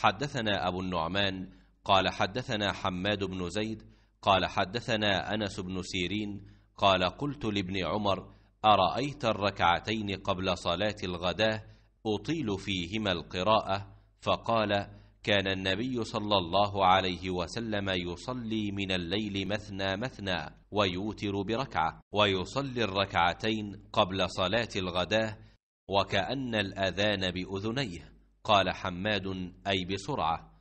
حدثنا أبو النعمان قال حدثنا حماد بن زيد قال حدثنا أنس بن سيرين قال قلت لابن عمر أرأيت الركعتين قبل صلاة الغداة أطيل فيهما القراءة؟ فقال كان النبي صلى الله عليه وسلم يصلي من الليل مثنى مثنى ويوتر بركعة ويصلي الركعتين قبل صلاة الغداة وكأن الأذان بأذنيه. قال حماد أي بسرعة.